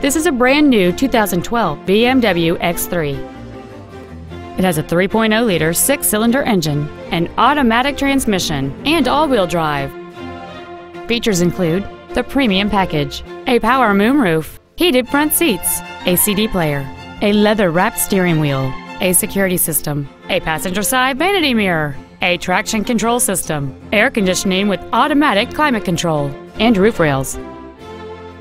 This is a brand new 2012 BMW X3. It has a 3.0 liter six cylinder engine, an automatic transmission, and all wheel drive. Features include the premium package, a power moonroof, heated front seats, a CD player, a leather wrapped steering wheel, a security system, a passenger side vanity mirror, a traction control system, air conditioning with automatic climate control, and roof rails.